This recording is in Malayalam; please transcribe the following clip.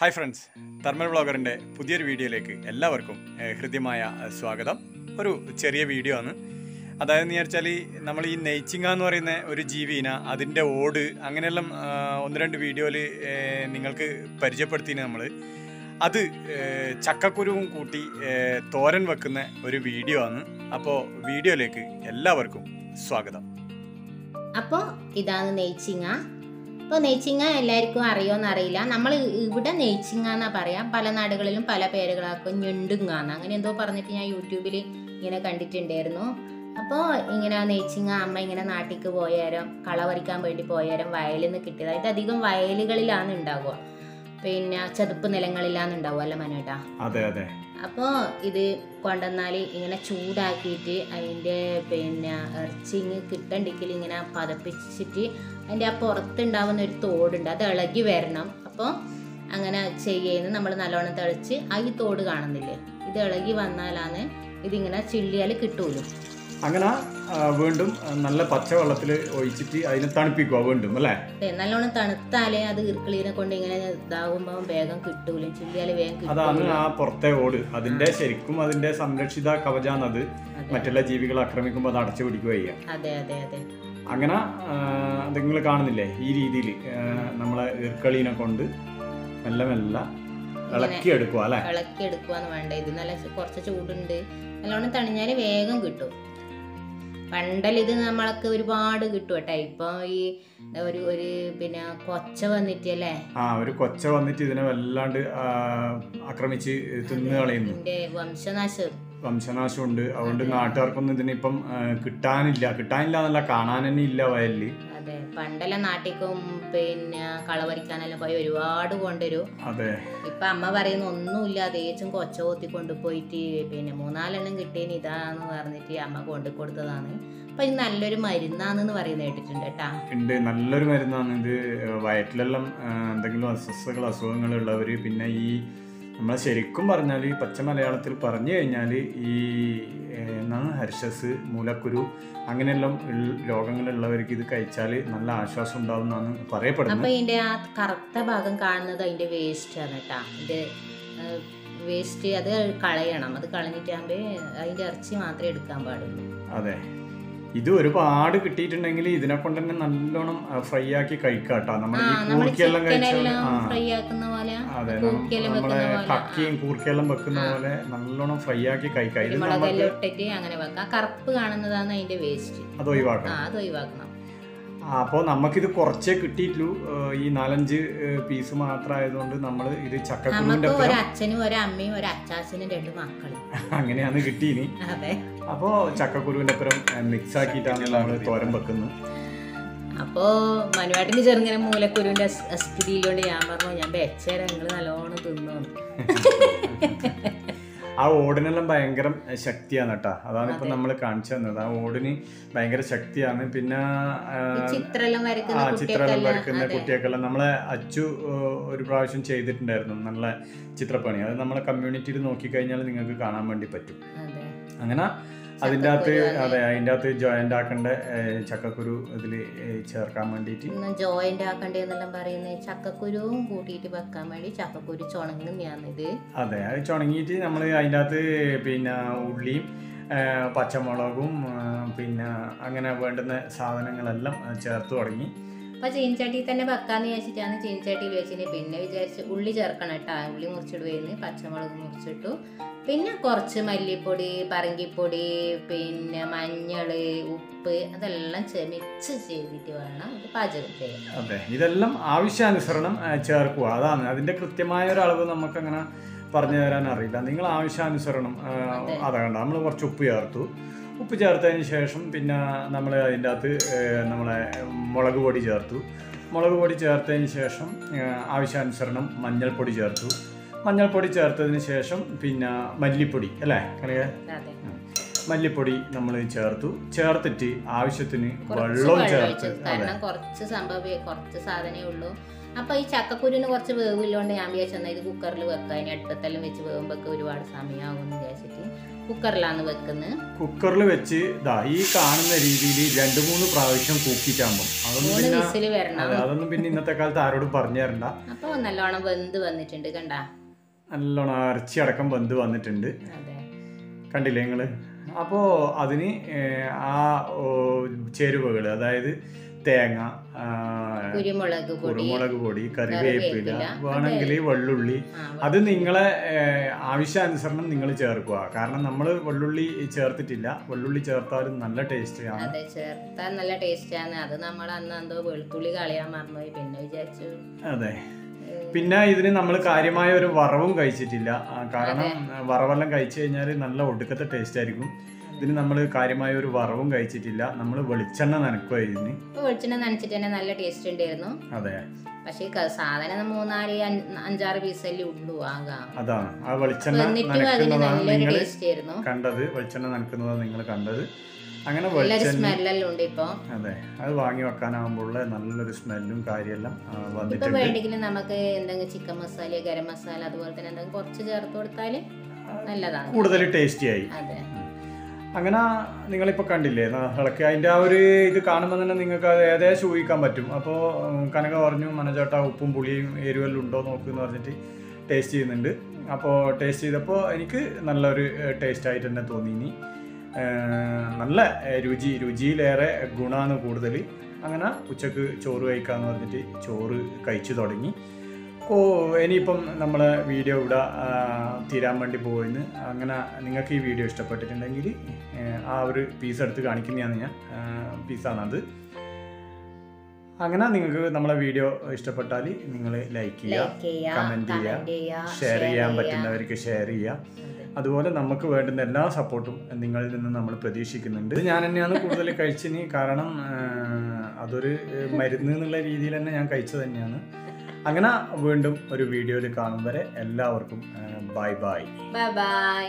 ഹായ് ഫ്രണ്ട്സ് തെർമൽ ബ്ലോഗറിന്റെ പുതിയൊരു വീഡിയോയിലേക്ക് എല്ലാവർക്കും ഹൃദ്യമായ സ്വാഗതം. ഒരു ചെറിയ വീഡിയോ ആണ്. അതായത് എന്ന് വിചാരിച്ചാൽ നമ്മൾ ഈ നെയ്ച്ചിങ്ങ എന്ന് പറയുന്ന ഒരു ജീവിന അതിന്റെ ഓട് അങ്ങനെയെല്ലാം ഒന്ന് രണ്ട് വീഡിയോയിൽ നിങ്ങൾക്ക് പരിചയപ്പെടുത്തിന് നമ്മൾ അത് ചക്കക്കുരുവും കൂട്ടി തോരൻ വെക്കുന്ന ഒരു വീഡിയോ ആണ്. അപ്പോൾ വീഡിയോയിലേക്ക് എല്ലാവർക്കും സ്വാഗതം. അപ്പോൾ ഇതാണ് നെയ്ച്ചിങ്ങ. അപ്പോൾ നെയ്ച്ചിങ്ങ എല്ലാവർക്കും അറിയുമെന്ന് അറിയില്ല. നമ്മൾ ഇവിടെ നെയ്ച്ചിങ്ങ എന്നാ പറയാം. പല നാടുകളിലും പല പേരുകളാക്കും. ഞെണ്ടുങ്ങാന്ന്. അങ്ങനെ എന്തോ പറഞ്ഞിട്ട് ഞാൻ യൂട്യൂബിൽ ഇങ്ങനെ കണ്ടിട്ടുണ്ടായിരുന്നു. അപ്പോൾ ഇങ്ങനെ നെയ്ച്ചിങ്ങ അമ്മ ഇങ്ങനെ നാട്ടിലേക്ക് പോയാരം കള പറിക്കാൻ വേണ്ടി പോയാരം വയലിൽ നിന്ന് കിട്ടിയതായിട്ട് അധികം വയലുകളിലാണ് ഉണ്ടാവുക. പിന്നെ ചതുപ്പ് നിലങ്ങളില്ലാന്നുണ്ടാവും അല്ല മനോട്ടാ അതെ അതെ. അപ്പോൾ ഇത് കൊണ്ടുവന്നാൽ ഇങ്ങനെ ചൂടാക്കിയിട്ട് അതിന്റെ പിന്നെ ഇറച്ചിങ് കിട്ടണ്ടെങ്കിൽ ഇങ്ങനെ പതപ്പിച്ചിട്ട് അതിന്റെ ആ പുറത്തുണ്ടാവുന്ന ഒരു തോടുണ്ട് അത് ഇളകി വരണം. അപ്പോൾ അങ്ങനെ ചെയ്യുന്നത് നമ്മൾ നല്ലോണം തെളിച്ച് ആ ഈ തോട് കാണുന്നില്ലേ? ഇത് ഇളകി വന്നാലാണ് ഇതിങ്ങനെ ചിള്ളിയാൽ കിട്ടൂലൂ? അങ്ങനെ വീണ്ടും നല്ല പച്ചവെള്ളത്തിൽ ഒഴിച്ചിട്ട് അതിനെ തണുപ്പിക്കുക വീണ്ടും അല്ലേ? നല്ലോണം തണുത്താലേ അത് ഇർക്കിളീനെ കൊണ്ട് ഇങ്ങനെ ഇതാകുമ്പോൾ വേഗം കിട്ടൂല ചിള്ളിയാൽ വേഗം അതാണ് ആ പുറത്തെ ഓട്. അതിന്റെ ശരിക്കും അതിന്റെ സംരക്ഷിത കവചാന്നത് മറ്റുള്ള ജീവികൾ ആക്രമിക്കുമ്പോൾ അത് അടച്ചു പിടിക്കുക അതെ അതെ അതെ. അങ്ങനെ നിങ്ങൾ കാണുന്നില്ലേ ഈ രീതിയിൽ നമ്മളെ ഇർക്കളീനെ കൊണ്ട് മെല്ലെ മെല്ലെ ഇളക്കിയെടുക്കുക അല്ലേ? ഇളക്കി വേണ്ട. ഇത് നല്ല കുറച്ച് ചൂടുണ്ട്. നല്ലോണം തണിഞ്ഞാൽ വേഗം കിട്ടും. പണ്ടല്ല ഇത് നമ്മളൊക്കെ ഒരുപാട് കിട്ടും കേട്ടോ. ഇപ്പൊ ഈ ഒരു ഒരു പിന്നെ കൊച്ച വന്നിട്ട് അല്ലേ ആ ഒരു കൊച്ച വന്നിട്ട് ഇതിനെ വല്ലാണ്ട് ആക്രമിച്ച് തിന്നു കളയുന്നു. വംശനാശം. വംശനാശമുണ്ട്. അതുകൊണ്ട് നാട്ടുകാർക്കൊന്നും ഇതിനിപ്പം കിട്ടാനില്ല കിട്ടാനില്ല. എന്നല്ല കാണാൻ തന്നെ ഇല്ല വയലിൽ. അതെ. പണ്ടെല്ലാം നാട്ടിക്കും പിന്നെ കളവരിക്കാനെല്ലാം പോയി ഒരുപാട് കൊണ്ടുവരും. അതെ. ഇപ്പൊ അമ്മ പറയുന്ന ഒന്നുമില്ല തേച്ചും കൊച്ച കൊത്തി കൊണ്ടുപോയിട്ട് പിന്നെ മൂന്നാലെണ്ണം കിട്ടിയതിന് ഇതാന്ന് പറഞ്ഞിട്ട് അമ്മ കൊണ്ടു കൊടുത്തതാണ്. അപ്പൊ ഇത് നല്ലൊരു മരുന്നാന്ന് പറയുന്നത് കേട്ടിട്ടുണ്ട് കേട്ടാ. ഉണ്ട്. നല്ലൊരു മരുന്നാണ്. ഇത് വയറ്റിലെല്ലാം എന്തെങ്കിലും അസ്വസ്ഥകൾ ഉള്ളവര് പിന്നെ ഈ നമ്മൾ ശരിക്കും പറഞ്ഞാൽ ഈ പച്ച മലയാളത്തിൽ പറഞ്ഞു കഴിഞ്ഞാൽ ഈ എന്നാണ് ഹർഷസ് മൂലക്കുരു അങ്ങനെയെല്ലാം രോഗങ്ങളുള്ളവർക്ക് ഇത് കഴിച്ചാൽ നല്ല ആശ്വാസം ഉണ്ടാവും എന്നാണ് പറയപ്പെടുന്നത് ഇതിന്റെ ആ കറുത്ത ഭാഗം കാണുന്നത് അതിന്റെ വേസ്റ്റ് ആണ് കേട്ടോ. ഇതിന്റെ വേസ്റ്റ് അത് കളയണം. അത് കളഞ്ഞിട്ടാകുമ്പോ അതിന്റെ ഇറച്ചി മാത്രമേ എടുക്കാൻ പാടുള്ളൂ. അതെ. ഇത് ഒരുപാട് കിട്ടിയിട്ടുണ്ടെങ്കിൽ ഇതിനെ കൊണ്ട് തന്നെ നല്ലോണം ഫ്രൈ ആക്കി കഴിക്കാം കേട്ടോ നമ്മൾ ഫ്രൈ ആക്കുന്ന പോലെ അതെ നമ്മളെ കക്കിയും കൂർക്കയെല്ലാം വെക്കുന്ന പോലെ നല്ലോണം ഫ്രൈ ആക്കി കഴിക്കാം ഇത് മുളകെല്ലാം ഇട്ടിട്ട് അങ്ങനെ വെക്കാം. കറുപ്പ് കാണുന്നതാണ് അതിന്റെ വേസ്റ്റ് അത് ഒഴിവാക്കണം. അത് ഒഴിവാക്കണം. അപ്പോൾ നമുക്കിത് കുറച്ചേ കിട്ടിയിട്ടുള്ളൂ. ഈ നാലഞ്ച് പീസ് മാത്രം ആയതുകൊണ്ട് നമ്മൾ ഇത് ചക്കക്കുരുവിന്റെ ഒരു അച്ഛനും ഒരു അമ്മയും ഒരു അച്ചാച്ചനും രണ്ട് മക്കളും. അങ്ങനെയാണ് കിട്ടീനി. അതെ. അപ്പോൾ ചക്കക്കുരുവിന്റെ അപ്പുറം മിക്സ് ആക്കിയിട്ടാണ് നമ്മൾ തോരൻ വെക്കുന്നത്. അപ്പോ മനുവാട്ടിന് ചെറുങ്ങനെ മൂലക്കുരുവിന്റെ സ് ഞാൻ പറഞ്ഞു ഞാൻ വെച്ചേരാ നിങ്ങൾ നല്ലോണം തിന്നു. ആ ഓടിനെല്ലാം ഭയങ്കര ശക്തിയാണ് കേട്ടോ. അതാണ് ഇപ്പൊ. നമ്മൾ കാണിച്ചു തന്നത്. ആ ഓടിന് ഭയങ്കര ശക്തിയാണ്. പിന്നെ ആ, ഈ ചിത്രമെല്ലാം ആ വരയ്ക്കുന്ന ചിത്രം വരയ്ക്കുന്ന കുട്ടികൾക്കെല്ലാം കുട്ടിയൊക്കെല്ലാം നമ്മളെ അച്ചു ഒരു പ്രാവശ്യം ചെയ്തിട്ടുണ്ടായിരുന്നു. നല്ല ചിത്രപ്പണി. അത് നമ്മളെ കമ്മ്യൂണിറ്റിയിൽ നോക്കിക്കഴിഞ്ഞാൽ നിങ്ങൾക്ക് കാണാൻ വേണ്ടി പറ്റും. അങ്ങനെ അതിന്റെ അകത്ത് അതെ അതിന്റെ അകത്ത് ജോയിന്റ് ആക്കേണ്ട ചക്കക്കുരു ഇതിൽ ചേർക്കാൻ വേണ്ടിയിട്ട് ജോയിന്റ് ജോയിന്റ് ആക്കണ്ടേന്നെല്ലാം പറയുന്നത് ചക്കക്കുരുവും കൂട്ടിയിട്ട് വെക്കാൻ വേണ്ടി ചക്കക്കുരു ചുണങ്ങുന്നതാണിത് അതെ അത് ചുണങ്ങിയിട്ട് നമ്മൾ അതിന്റെ അകത്ത് പിന്നെ ഉള്ളിയും പച്ചമുളകും പിന്നെ അങ്ങനെ വേണ്ടുന്ന സാധനങ്ങളെല്ലാം ചേർത്ത് തുടങ്ങി. അപ്പൊ ചീനച്ചട്ടി തന്നെ വെക്കാന്ന് വിചാരിച്ചിട്ടാണ് ചീനച്ചട്ടിയിൽ വെച്ചിന് പിന്നെ വിചാരിച്ച് ഉള്ളി ചേർക്കണം കേട്ടോ. ഉള്ളി മുറിച്ചിടുവായിരുന്നു പച്ചമുളക് മുറിച്ചിട്ടു. പിന്നെ കുറച്ച് മല്ലിപ്പൊടി പറങ്കിപ്പൊടി പിന്നെ മഞ്ഞൾ ഉപ്പ് അതെല്ലാം മിക്സ് ചെയ്തിട്ട് വേണം പാചകം ചെയ്യാൻ. അതെ. ഇതെല്ലാം ആവശ്യാനുസരണം ചേർക്കുക. അതാണ്. അതിന്റെ കൃത്യമായ ഒരു അളവ് നമുക്ക് അങ്ങനെ പറഞ്ഞു തരാൻ അറിയില്ല. നിങ്ങൾ ആവശ്യാനുസരണം. അതാകണ്ട. നമ്മൾ കുറച്ച് ഉപ്പ് ചേർത്തു. ഉപ്പ് ചേർത്തതിന് ശേഷം പിന്നെ നമ്മൾ അതിന്റെ അകത്ത് നമ്മളെ മുളക് പൊടി ചേർത്തു. മുളക് പൊടി ചേർത്തതിന് ശേഷം ആവശ്യാനുസരണം മഞ്ഞൾപ്പൊടി ചേർത്തു. മഞ്ഞൾപ്പൊടി ചേർത്തതിന് ശേഷം പിന്നെ മല്ലിപ്പൊടി അല്ലേ? കനക? മല്ലിപ്പൊടി നമ്മൾ ചേർത്തു. ചേർത്തിട്ട് ആവശ്യത്തിന് വെള്ളവും വെള്ളം ചേർത്ത് കുറച്ച് സംഭവം കുറച്ച് സാധനമേ ഉള്ളൂ. അപ്പൊ ഈ ചക്കക്കുരുവിന് കുറച്ച് വേവില്ലോണ്ട് ഞാൻ വിചാരിച്ചു ഇത് കുക്കറിൽ വെക്കാം. ഇനി അടുപ്പത്തെല്ലാം വെച്ച് വേവുമ്പോ ഒരുപാട് സമയമാകും വിചാരിച്ചിട്ട്. കുക്കറിലാണ് വെക്കുന്നത് കുക്കറിൽ വെച്ച് ഇതാ ഈ കാണുന്ന രീതിയിൽ രണ്ട് മൂന്ന് പ്രാവശ്യം കൂക്കിട്ടാകുമ്പോൾ അതൊന്നും പിന്നെ വിസിൽ വരണം. അതെ അതൊന്നും പിന്നെ ഇന്നത്തെ കാലത്ത് ആരോടും പറഞ്ഞു തരണ്ട. അപ്പൊ നല്ലോണം വെന്ത് വന്നിട്ടുണ്ട് കണ്ട? നല്ലോണം ഇറച്ചി അടക്കം വെന്ത് വന്നിട്ടുണ്ട്. അതെ. കണ്ടില്ലേ നിങ്ങൾ അപ്പോൾ അതിന് ആ ചേരുവകൾ അതായത് തേങ്ങ കുരുമുളക് പൊടി കുരുമുളക് പൊടി കറിവേപ്പില വേണമെങ്കിൽ വെള്ളുള്ളി. അത് നിങ്ങളെ ആവശ്യാനുസരണം നിങ്ങൾ ചേർക്കുക. കാരണം നമ്മൾ വെള്ളുള്ളി ചേർത്തിട്ടില്ല. വെള്ളുള്ളി ചേർത്താലും നല്ല ടേസ്റ്റ് ആണ് അതെ ചേർത്താൽ നല്ല ടേസ്റ്റ് ആണ് അത് നമ്മൾ അന്ന് എന്തോ വെളുത്തുള്ളി കളയാൻ മറന്നുപോയി. പിന്നെ വിചാരിച്ചു. അതെ. പിന്നെ ഇതിന് നമ്മൾ കാര്യമായ ഒരു വറവും കഴിച്ചിട്ടില്ല. കാരണം വറവെല്ലാം കഴിച്ചു കഴിഞ്ഞാൽ നല്ല ഒടുക്കത്തെ ടേസ്റ്റ് ആയിരിക്കും ഇതിന് നമ്മൾ കാര്യമായ ഒരു വറവും കഴിച്ചിട്ടില്ല. നമ്മൾ വെളിച്ചെണ്ണ നനക്കുമായിരുന്നു വെളിച്ചെണ്ണ നനച്ചിട്ട് തന്നെ നല്ല ടേസ്റ്റ് ഉണ്ടായിരുന്നു. അതെ. പക്ഷേ സാധനം മൂന്നാൽ അഞ്ച്- അഞ്ചാറ് പീസല്ലേ ഉള്ളൂ ആകാം. അതാണ്. ആ വെളിച്ചെണ്ണ നനക്കുന്നതാണ് നിങ്ങൾ കണ്ടത്. വെളിച്ചെണ്ണ നനക്കുന്നതാണ് നിങ്ങൾ കണ്ടത്. അങ്ങനെ ഉണ്ട് ഇപ്പൊ. അതെ. അത് വാങ്ങി വെക്കാനാകുമ്പോൾ നല്ലൊരു സ്മെല്ലും കാര്യമെല്ലാം വന്നിട്ടുണ്ട്. വേണ്ടെങ്കിൽ നമുക്ക് എന്തെങ്കിലും ചിക്കൻ മസാല ഗരം മസാല അതുപോലെ തന്നെ എന്തെങ്കിലും കുറച്ച് ചേർത്ത് കൊടുത്താൽ നല്ലതാണ്. കൂടുതൽ ടേസ്റ്റി ആയി. അതെ. അങ്ങനെ നിങ്ങളിപ്പോൾ കണ്ടില്ലേ ഇളക്കി അതിന്റെ ആ ഒരു ഇത് കാണുമ്പോൾ തന്നെ നിങ്ങൾക്ക് അത് ഏകദേശം ഊഹിക്കാൻ പറ്റും. അപ്പോൾ കനക പറഞ്ഞു മനചേട്ട ഉപ്പും പുളിയും എരിവെല്ലാം ഉണ്ടോ നോക്കുമെന്ന് പറഞ്ഞിട്ട് ടേസ്റ്റ് ചെയ്യുന്നുണ്ട്. അപ്പോൾ ടേസ്റ്റ് ചെയ്തപ്പോൾ എനിക്ക് നല്ലൊരു ടേസ്റ്റ് ആയിട്ട് തന്നെ തോന്നി ഇനി. നല്ല രുചി രുചിയിലേറെ ഗുണമാണ് കൂടുതൽ അങ്ങനെ ഉച്ചയ്ക്ക് ചോറ് കഴിക്കാമെന്ന് പറഞ്ഞിട്ട് ചോറ് കഴിച്ചു തുടങ്ങി. ഓ ഇനിയിപ്പം നമ്മളെ വീഡിയോ ഇവിടെ തീരാൻ വേണ്ടി പോയിന്ന് അങ്ങനെ നിങ്ങൾക്ക് ഈ വീഡിയോ ഇഷ്ടപ്പെട്ടിട്ടുണ്ടെങ്കിൽ ആ ഒരു പീസ് എടുത്ത് കാണിക്കുന്നതാണ് ഞാൻ. പീസാണത് അങ്ങനെ നിങ്ങൾക്ക് നമ്മളെ വീഡിയോ ഇഷ്ടപ്പെട്ടാൽ നിങ്ങൾ ലൈക്ക് ചെയ്യുക കമന്റ് ചെയ്യുക ഷെയർ ചെയ്യാൻ പറ്റുന്നവർക്ക് ഷെയർ ചെയ്യുക. അതെ. അതുപോലെ നമുക്ക് വേണ്ടുന്ന എല്ലാ സപ്പോർട്ടും നിങ്ങളിൽ നിന്ന് നമ്മൾ പ്രതീക്ഷിക്കുന്നുണ്ട്. ഞാൻ തന്നെയാണ് കൂടുതൽ കഴിച്ചിന് കാരണം അതൊരു മരുന്ന് എന്നുള്ള രീതിയിൽ തന്നെ ഞാൻ കഴിച്ചത് തന്നെയാണ്. അങ്ങനെ വീണ്ടും ഒരു വീഡിയോയിൽ കാണും വരെ എല്ലാവർക്കും ബൈ ബൈ ബൈ ബൈ